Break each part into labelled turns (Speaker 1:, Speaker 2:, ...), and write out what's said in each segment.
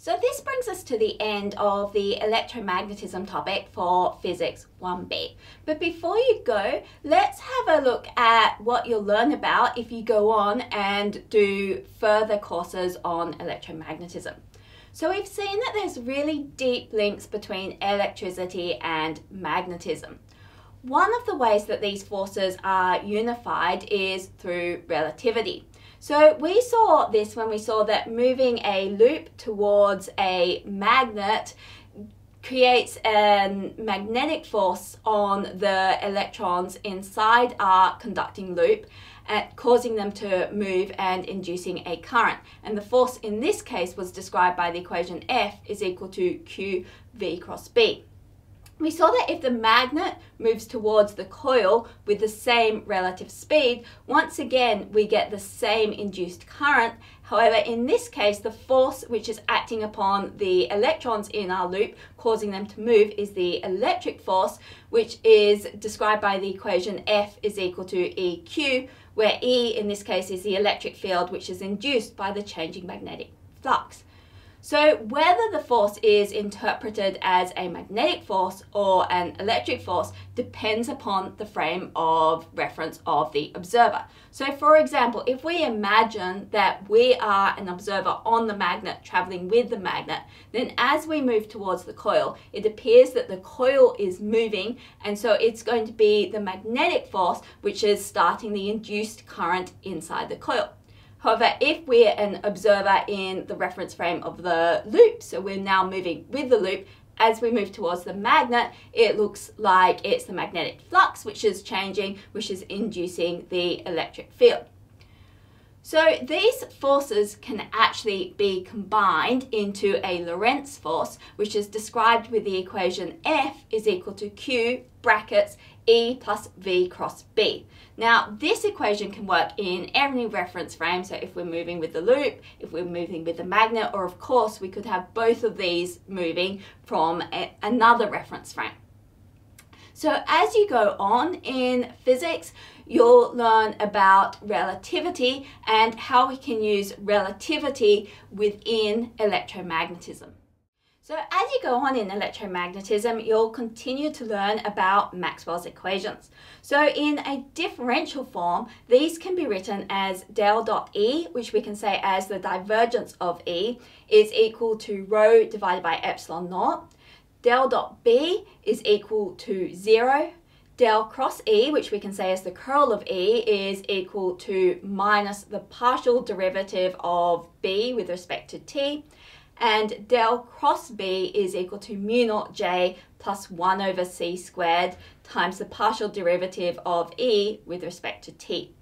Speaker 1: So this brings us to the end of the electromagnetism topic for Physics 1B. But before you go, let's have a look at what you'll learn about if you go on and do further courses on electromagnetism. So we've seen that there's really deep links between electricity and magnetism. One of the ways that these forces are unified is through relativity. So we saw this when we saw that moving a loop towards a magnet creates a magnetic force on the electrons inside our conducting loop uh, causing them to move and inducing a current. And the force in this case was described by the equation F is equal to Q V cross B we saw that if the magnet moves towards the coil with the same relative speed, once again we get the same induced current. However, in this case, the force which is acting upon the electrons in our loop, causing them to move, is the electric force, which is described by the equation F is equal to EQ, where E in this case is the electric field which is induced by the changing magnetic flux. So whether the force is interpreted as a magnetic force or an electric force depends upon the frame of reference of the observer. So for example, if we imagine that we are an observer on the magnet traveling with the magnet, then as we move towards the coil, it appears that the coil is moving and so it's going to be the magnetic force which is starting the induced current inside the coil. However, if we're an observer in the reference frame of the loop, so we're now moving with the loop, as we move towards the magnet, it looks like it's the magnetic flux which is changing, which is inducing the electric field. So these forces can actually be combined into a Lorentz force, which is described with the equation F is equal to Q brackets E plus V cross B. Now, this equation can work in any reference frame. So if we're moving with the loop, if we're moving with the magnet, or of course, we could have both of these moving from another reference frame. So as you go on in physics, you'll learn about relativity and how we can use relativity within electromagnetism. So as you go on in electromagnetism, you'll continue to learn about Maxwell's equations. So in a differential form, these can be written as del dot E, which we can say as the divergence of E, is equal to rho divided by epsilon naught. Del dot B is equal to zero. Del cross E, which we can say is the curl of E, is equal to minus the partial derivative of B with respect to T and del cross B is equal to mu naught J plus 1 over C squared times the partial derivative of E with respect to T.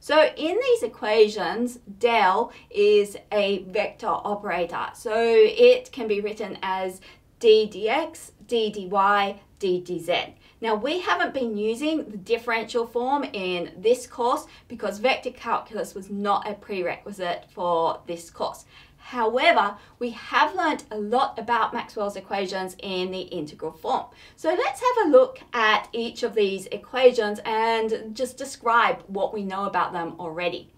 Speaker 1: So in these equations, del is a vector operator. So it can be written as d dx, d dy, d dz. Now we haven't been using the differential form in this course because vector calculus was not a prerequisite for this course. However, we have learnt a lot about Maxwell's equations in the integral form. So let's have a look at each of these equations and just describe what we know about them already.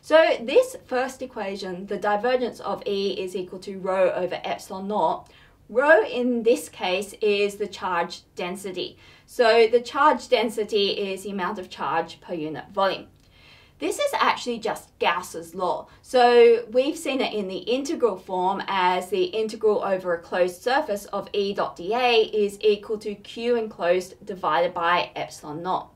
Speaker 1: So this first equation, the divergence of E is equal to rho over epsilon naught. Rho in this case is the charge density. So the charge density is the amount of charge per unit volume. This is actually just Gauss's law. So we've seen it in the integral form as the integral over a closed surface of E dot dA is equal to Q enclosed divided by epsilon naught.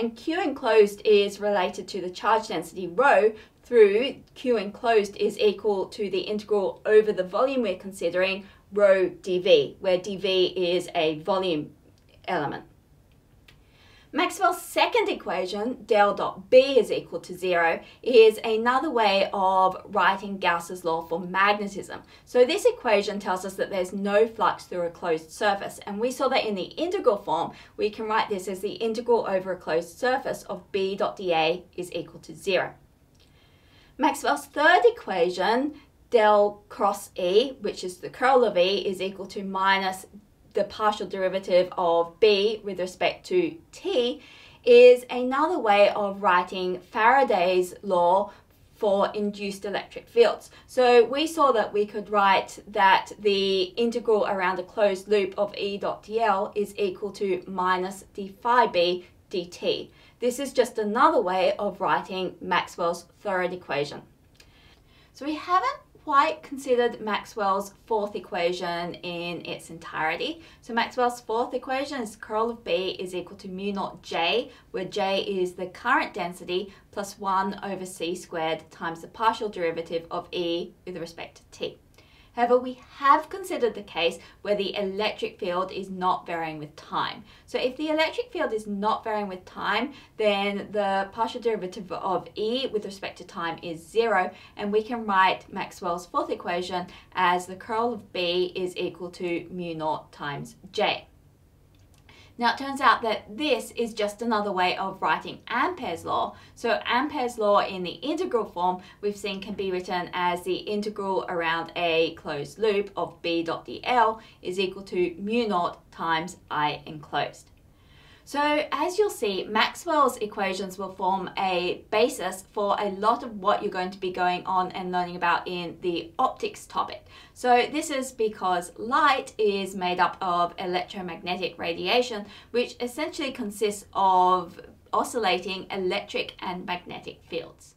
Speaker 1: And Q enclosed is related to the charge density rho through Q enclosed is equal to the integral over the volume we're considering rho dV, where dV is a volume element. Maxwell's second equation, del dot B is equal to zero, is another way of writing Gauss's law for magnetism. So this equation tells us that there's no flux through a closed surface. And we saw that in the integral form, we can write this as the integral over a closed surface of B dot dA is equal to zero. Maxwell's third equation, del cross E, which is the curl of E, is equal to minus the partial derivative of b with respect to t is another way of writing Faraday's law for induced electric fields. So we saw that we could write that the integral around a closed loop of E dot dl is equal to minus d phi b dt. This is just another way of writing Maxwell's third equation. So we haven't quite considered Maxwell's fourth equation in its entirety. So Maxwell's fourth equation is curl of B is equal to mu naught J, where J is the current density plus 1 over C squared times the partial derivative of E with respect to T. However, we have considered the case where the electric field is not varying with time. So if the electric field is not varying with time, then the partial derivative of E with respect to time is zero, and we can write Maxwell's fourth equation as the curl of B is equal to mu naught times J. Now it turns out that this is just another way of writing Ampere's law. So Ampere's law in the integral form we've seen can be written as the integral around a closed loop of B dot dl is equal to mu naught times I enclosed. So as you'll see, Maxwell's equations will form a basis for a lot of what you're going to be going on and learning about in the optics topic. So this is because light is made up of electromagnetic radiation, which essentially consists of oscillating electric and magnetic fields.